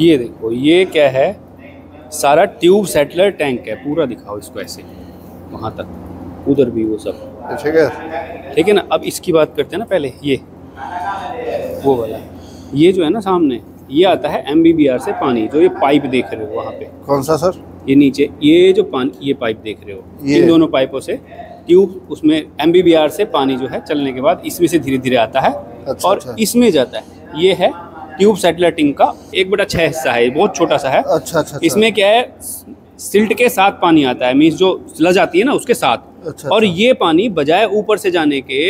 ये देखो ये क्या है? सारा ट्यूब सेटलर टैंक है पूरा दिखाओ इसको ऐसे। वहाँ तक उधर भी वो सब। ठीक है ठीक है ना? अब इसकी बात करते हैं ना पहले ये। वो वाला। ये जो है ना सामने ये आता है एमबीबीआर से पानी जो ये पाइप देख रहे हो वहाँ पे। कौन सा सर? ये नीचे ये जो पानी ये पाइप देख रहे हो। ये। इन दोनों पाइपों से ट्यूब उसमें एमबीबीआर से पानी जो है चलने के बाद इसमें से धीरे धीरे आता है। अच्छा, और अच्छा। इसमें जाता है। ये है ट्यूब सेटलर का एक बटा छः हिस्सा है बहुत छोटा सा है। अच्छा अच्छा अच्छा। इसमें क्या है सिल्ट के साथ पानी आता है मीन्स जो स्लज आती है ना उसके साथ। अच्छा, और अच्छा। ये पानी बजाय ऊपर से जाने के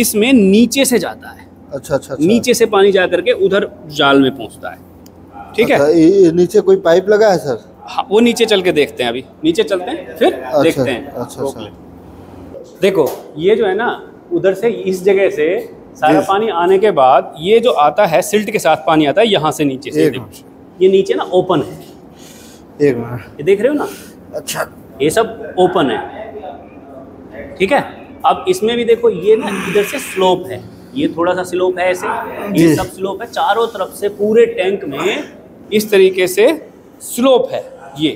इसमें नीचे से जाता है। अच्छा अच्छा अच्छा। नीचे से पानी जा करके उधर जाल में पहुँचता है। ठीक है? अच्छा, ये नीचे कोई पाइप लगा है सर? हाँ वो नीचे चल के देखते हैं अभी। नीचे चलते हैं फिर देखते हैं। अच्छा, अच्छा। देखो ये जो है ना उधर से इस जगह से सारा पानी आने के बाद ये जो आता है सिल्ट के साथ पानी आता है यहाँ से नीचे से ये नीचे ना ओपन है। एक मिनट। ये देख रहे हो ना? अच्छा। ये सब ओपन है। ठीक है? अब इसमें भी देखो ये ना इधर से स्लोप है। ये थोड़ा सा स्लोप है ऐसे। ये सब स्लोप है। चारों तरफ़ से पूरे टैंक में इस तरीके से स्लोप है ये।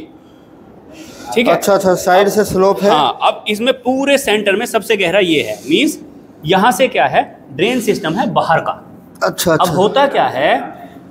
ठीक है? अच्छा अच्छा साइड से स्लोप है। हाँ अब इसमें पूरे सेंटर में सबसे गहरा ये है। मीन्स यहाँ से क्या है? ड्रेन सिस्टम है बाहर का। अच्छा अब अच्छा। होता क्या है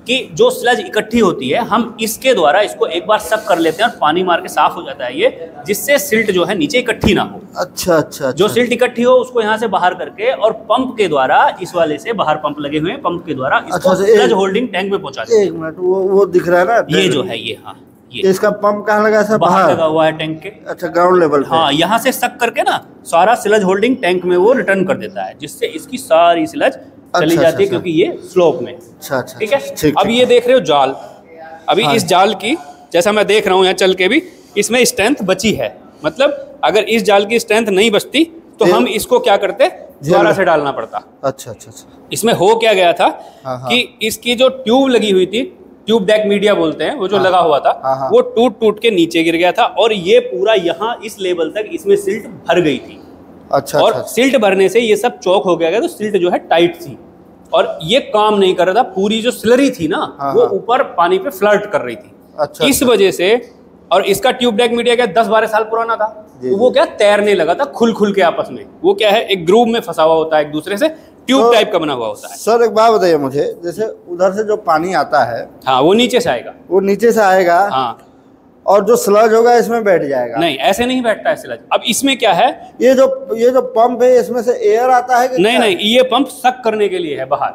कि जो स्लज इकट्ठी होती है हम इसके द्वारा इसको एक बार सब कर लेते हैं और पानी मार के साफ़ हो जाता है ये जिससे सिल्ट जो है नीचे इकट्ठी ना हो। अच्छा अच्छा जो अच्छा। सिल्ट इकट्ठी हो उसको यहाँ से बाहर करके और पंप के द्वारा इस वाले से बाहर पंप लगे हुए हैं पंप के द्वारा इसको अच्छा, स्लज होल्डिंग टैंक में पहुँचा एक मिनट वो वो दिख रहा है ना? ये जो है ये हाँ। ये। इसका पंप कहाँ लगा सर? बाहर। लगा हुआ है टैंक के। अच्छा ग्राउंड लेवल पे। हाँ यहाँ से सक करके ना सारा स्लज होल्डिंग टैंक में वो रिटर्न कर देता है जिससे इसकी सारी स्लज चली अच्छा, जाती है अच्छा, क्योंकि ये स्लोप में। अच्छा अच्छा ठीक है? ठीक अब ये देख रहे हो जाल। अभी हाँ। इस जाल की जैसा मैं देख रहा हूँ यहाँ चल के भी इसमें स्ट्रेंथ बची है। मतलब अगर इस जाल की स्ट्रेंथ नहीं बचती तो हम इसको क्या करते दोबारा से डालना पड़ता। अच्छा अच्छा अच्छा। इसमें हो क्या गया था हाँ, हाँ। कि इसकी जो ट्यूब लगी हुई थी ट्यूब डेक मीडिया बोलते हैं वो जो हाँ, लगा हुआ था हाँ, हाँ। वो टूट टूट के नीचे गिर गया था और ये पूरा यहाँ इस लेवल तक इसमें सिल्ट भर गई थी। अच्छा और अच्छा। सिल्ट भरने से ये सब चौक हो गया तो सिल्ट जो है टाइट थी। और ये काम नहीं कर रहा था पूरी जो स्लरी थी ना वो। ऊपर पानी पे फ्लर्ट कर रही थी। अच्छा इस अच्छा। वजह से और इसका ट्यूब डेक मीडिया क्या दस बारह साल पुराना था? तो वो क्या तैरने लगा था खुल खुल के आपस में। वो क्या है एक ग्रुप में फंसा हुआ होता है एक दूसरे से ट्यूब तो- टाइप का बना हुआ होता है। सर एक बात बताइए मुझे जैसे उधर से जो पानी आता है हाँ वो नीचे से आएगा। वो नीचे से आएगा हाँ। और जो स्लज होगा इसमें बैठ जाएगा। नहीं ऐसे नहीं बैठता है स्लज अब इसमें क्या है? ये जो ये जो पंप है इसमें से एयर आता है कि नहीं नहीं ये पंप सक करने के लिए है बाहर।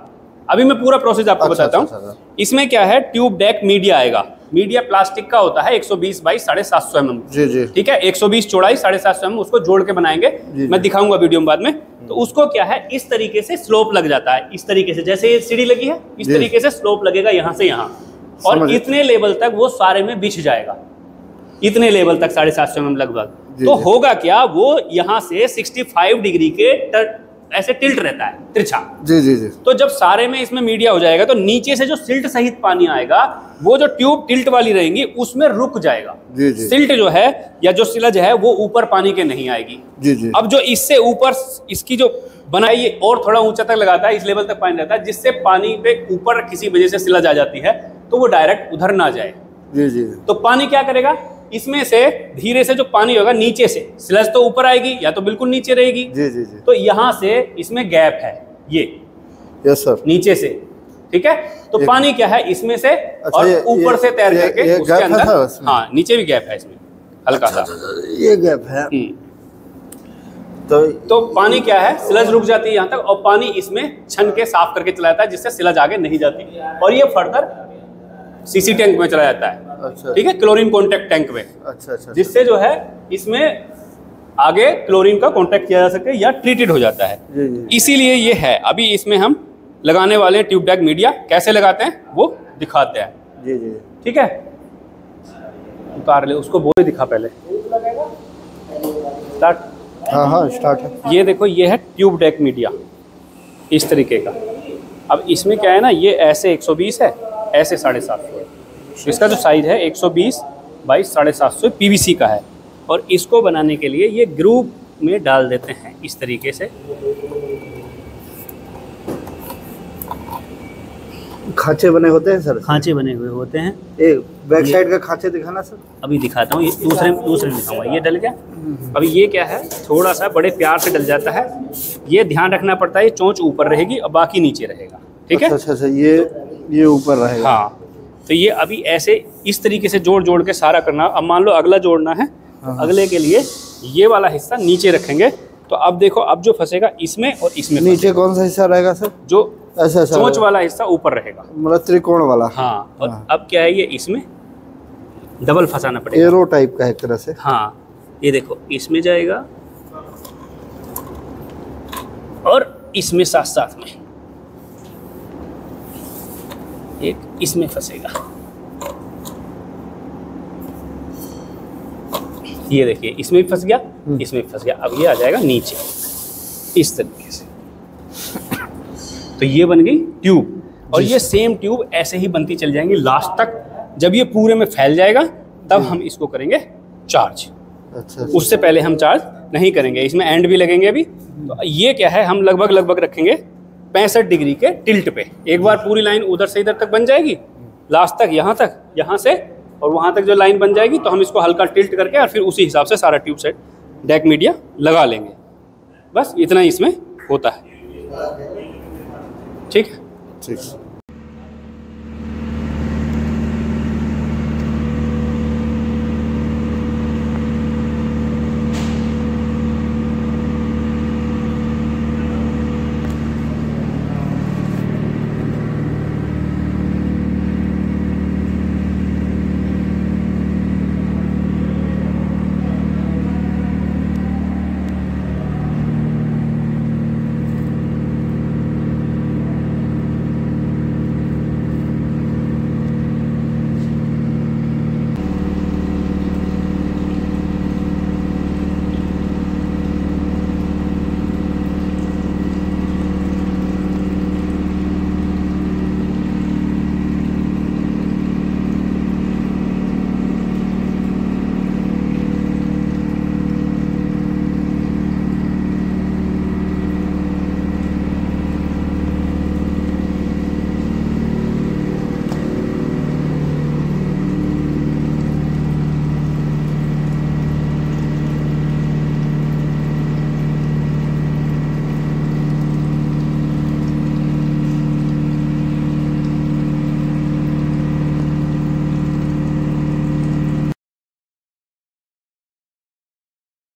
अभी मैं पूरा प्रोसेस आपको अच्छा, बताता अच्छा, हूँ। अच्छा, इसमें क्या है? ट्यूब डेक मीडिया आएगा। मीडिया प्लास्टिक का होता है 120 बाई साढ़े सात सौ एम जी जी। ठीक है? 120 चौड़ाई साढ़े सात सौ एम उसको जोड़ के बनाएँगे। जी, मैं दिखाऊँगा वीडियो में बाद में। तो उसको क्या है? इस तरीके से स्लोप लग जाता है। इस तरीके से जैसे ये सीढ़ी लगी है इस तरीके से स्लोप लगेगा यहाँ से यहाँ। और इतने लेवल तक वो सारे में बिछ जाएगा। इतने लेवल तक साढ़े सात सौ एम लगभग। तो होगा क्या? वो यहाँ से 65 डिग्री के ऐसे टिल्ट रहता है तिरछा। जी जी जी। तो जब सारे में इसमें मीडिया हो जाएगा तो नीचे से जो सिल्ट सहित पानी आएगा वो जो ट्यूब टिल्ट वाली रहेंगी उसमें रुक जाएगा। जी जी। सिल्ट जो है या जो सिलज है वो ऊपर पानी के नहीं आएगी। जी जी। अब जो इससे ऊपर इसकी जो बनाई ये और थोड़ा ऊँचा तक लगाता है इस लेवल तक पानी रहता है जिससे पानी पे ऊपर किसी वजह से सिलज आ जाती है तो वो डायरेक्ट उधर ना जाए। जी जी। तो पानी क्या करेगा? इसमें से धीरे से जो पानी होगा नीचे से। सिलज तो ऊपर आएगी या तो बिल्कुल नीचे रहेगी। जी जी जी। तो यहाँ से इसमें गैप है ये। यस सर नीचे से। ठीक है? तो पानी क्या है इसमें से? अच्छा, और ऊपर से तैर करके ये उसके अंदर हाँ नीचे भी गैप है इसमें। हल्का सा। ये गैप है। हम्म। तो तो पानी क्या है? सिलज रुक जाती है यहाँ तक और पानी इसमें छन के साफ़ करके चला जाता है जिससे सिलज आगे नहीं जाती। और ये फर्दर सीसी टैंक में चला जाता है। अच्छा। ठीक है? क्लोरीन कॉन्टेक्ट टैंक में। अच्छा अच्छा जिससे जो है इसमें आगे क्लोरीन का कॉन्टेक्ट किया जा सके या ट्रीटेड हो जाता है। इसीलिए ये है। अभी इसमें हम लगाने वाले हैं ट्यूब मीडिया। कैसे लगाते हैं वो दिखाते हैं। जी जी। ठीक है? उतार ले उसको बोले दिखा पहले। स्टार्ट हाँ हाँ स्टार्ट है। ये देखो ये है ट्यूब डेक मीडिया। इस तरीके का। अब इसमें क्या है ना ये ऐसे 120 है। ऐसे साढ़े सात सौ है। इसका जो साइज़ है 120 बाई साढ़े सात सौ पीवीसी का है। और इसको बनाने के लिए ये ग्रुप में डाल देते हैं इस तरीके से। खांचे बने होते हैं सर? खांचे बने हुए होते हैं। एक बैक साइड का खांचे दिखाना सर? अभी दिखाता हूँ ये दूसरे दूसरे में दिखाऊँगा। ये डल गया। अभी ये क्या है थोड़ा सा बड़े प्यार से डल जाता है। ये ध्यान रखना पड़ता है ये चोंच ऊपर रहेगी और बाकी नीचे रहेगा। ठीक है? अच्छा अच्छा अच्छा ये ये ऊपर रहेगा। हाँ तो ये अभी ऐसे इस तरीके से जोड़ जोड़ के सारा करना अब मान लो अगला जोड़ना है हाँ। अगले के लिए ये वाला हिस्सा नीचे रखेंगे। तो अब देखो अब जो फंसेगा इसमें और इसमें नीचे कौन सा हिस्सा रहेगा सर? जो ऐसा सोच वाला हिस्सा ऊपर रहेगा। मतलब त्रिकोण वाला। हाँ और हाँ। अब क्या है ये इसमें? डबल फंसाना पड़ेगा। एरो टाइप का एक तरह से। हाँ ये देखो इसमें जाएगा और इसमें साथ साथ में। एक इसमें फंसेगा। ये देखिए इसमें भी फंस गया इसमें भी फंस गया। अब ये आ जाएगा नीचे। इस तरीके से। तो ये बन गई ट्यूब। और ये सेम ट्यूब ऐसे ही बनती चल जाएँगी। लास्ट तक जब ये पूरे में फैल जाएगा तब हम इसको करेंगे चार्ज अच्छा उससे पहले हम चार्ज नहीं करेंगे। इसमें एंड भी लगेंगे अभी। तो ये क्या है? हम लगभग लगभग रखेंगे। पैंसठ डिग्री के टिल्ट पे। एक बार पूरी लाइन उधर से इधर तक बन जाएगी, लास्ट तक, यहाँ तक, यहाँ से, और वहाँ तक जो लाइन बन जाएगी तो हम इसको हल्का टिल्ट करके और फिर उसी हिसाब से सारा ट्यूब सेट, डैक मीडिया लगा लेंगे। बस इतना ही इसमें होता है। ठीक है? ठीक।